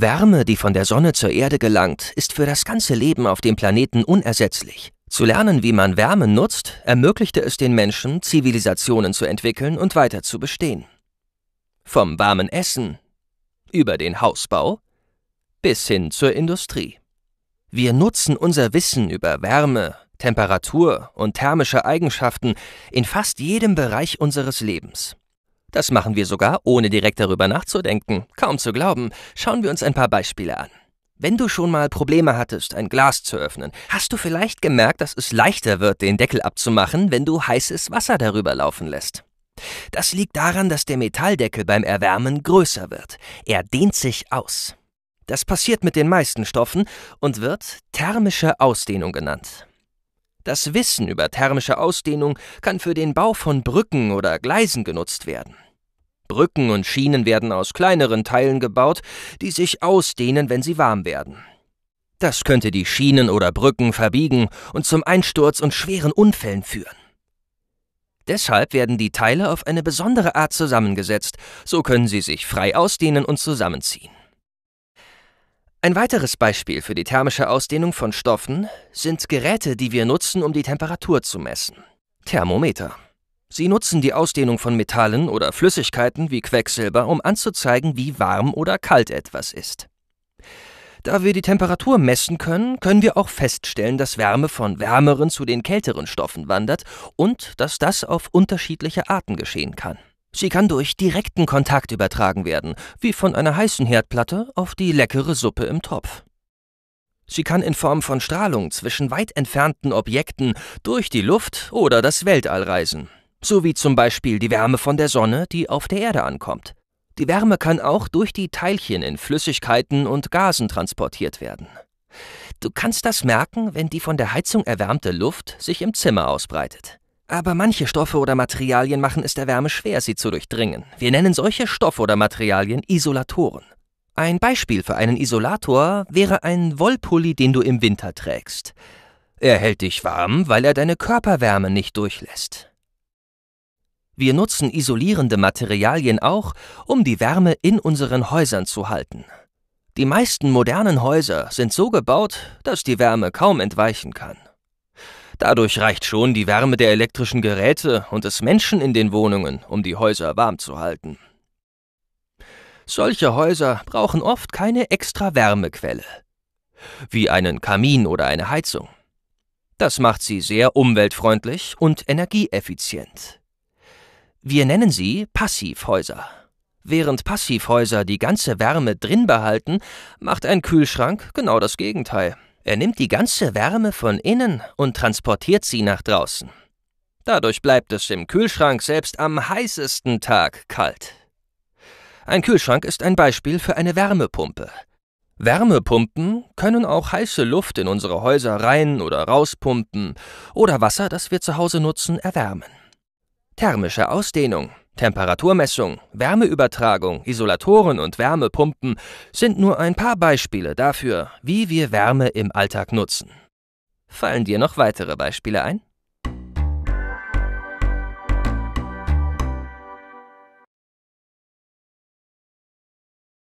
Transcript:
Wärme, die von der Sonne zur Erde gelangt, ist für das ganze Leben auf dem Planeten unersetzlich. Zu lernen, wie man Wärme nutzt, ermöglichte es den Menschen, Zivilisationen zu entwickeln und weiter zu bestehen. Vom warmen Essen über den Hausbau bis hin zur Industrie. Wir nutzen unser Wissen über Wärme, Temperatur und thermische Eigenschaften in fast jedem Bereich unseres Lebens. Das machen wir sogar, ohne direkt darüber nachzudenken. Kaum zu glauben. Schauen wir uns ein paar Beispiele an. Wenn du schon mal Probleme hattest, ein Glas zu öffnen, hast du vielleicht gemerkt, dass es leichter wird, den Deckel abzumachen, wenn du heißes Wasser darüber laufen lässt. Das liegt daran, dass der Metalldeckel beim Erwärmen größer wird. Er dehnt sich aus. Das passiert mit den meisten Stoffen und wird thermische Ausdehnung genannt. Das Wissen über thermische Ausdehnung kann für den Bau von Brücken oder Gleisen genutzt werden. Brücken und Schienen werden aus kleineren Teilen gebaut, die sich ausdehnen, wenn sie warm werden. Das könnte die Schienen oder Brücken verbiegen und zum Einsturz und schweren Unfällen führen. Deshalb werden die Teile auf eine besondere Art zusammengesetzt, so können sie sich frei ausdehnen und zusammenziehen. Ein weiteres Beispiel für die thermische Ausdehnung von Stoffen sind Geräte, die wir nutzen, um die Temperatur zu messen. Thermometer. Sie nutzen die Ausdehnung von Metallen oder Flüssigkeiten wie Quecksilber, um anzuzeigen, wie warm oder kalt etwas ist. Da wir die Temperatur messen können, können wir auch feststellen, dass Wärme von wärmeren zu den kälteren Stoffen wandert und dass das auf unterschiedliche Arten geschehen kann. Sie kann durch direkten Kontakt übertragen werden, wie von einer heißen Herdplatte auf die leckere Suppe im Topf. Sie kann in Form von Strahlung zwischen weit entfernten Objekten durch die Luft oder das Weltall reisen, so wie zum Beispiel die Wärme von der Sonne, die auf der Erde ankommt. Die Wärme kann auch durch die Teilchen in Flüssigkeiten und Gasen transportiert werden. Du kannst das merken, wenn die von der Heizung erwärmte Luft sich im Zimmer ausbreitet. Aber manche Stoffe oder Materialien machen es der Wärme schwer, sie zu durchdringen. Wir nennen solche Stoffe oder Materialien Isolatoren. Ein Beispiel für einen Isolator wäre ein Wollpulli, den du im Winter trägst. Er hält dich warm, weil er deine Körperwärme nicht durchlässt. Wir nutzen isolierende Materialien auch, um die Wärme in unseren Häusern zu halten. Die meisten modernen Häuser sind so gebaut, dass die Wärme kaum entweichen kann. Dadurch reicht schon die Wärme der elektrischen Geräte und des Menschen in den Wohnungen, um die Häuser warm zu halten. Solche Häuser brauchen oft keine extra Wärmequelle, wie einen Kamin oder eine Heizung. Das macht sie sehr umweltfreundlich und energieeffizient. Wir nennen sie Passivhäuser. Während Passivhäuser die ganze Wärme drin behalten, macht ein Kühlschrank genau das Gegenteil. Er nimmt die ganze Wärme von innen und transportiert sie nach draußen. Dadurch bleibt es im Kühlschrank selbst am heißesten Tag kalt. Ein Kühlschrank ist ein Beispiel für eine Wärmepumpe. Wärmepumpen können auch heiße Luft in unsere Häuser rein oder rauspumpen oder Wasser, das wir zu Hause nutzen, erwärmen. Thermische Ausdehnung Temperaturmessung, Wärmeübertragung, Isolatoren und Wärmepumpen sind nur ein paar Beispiele dafür, wie wir Wärme im Alltag nutzen. Fallen dir noch weitere Beispiele ein?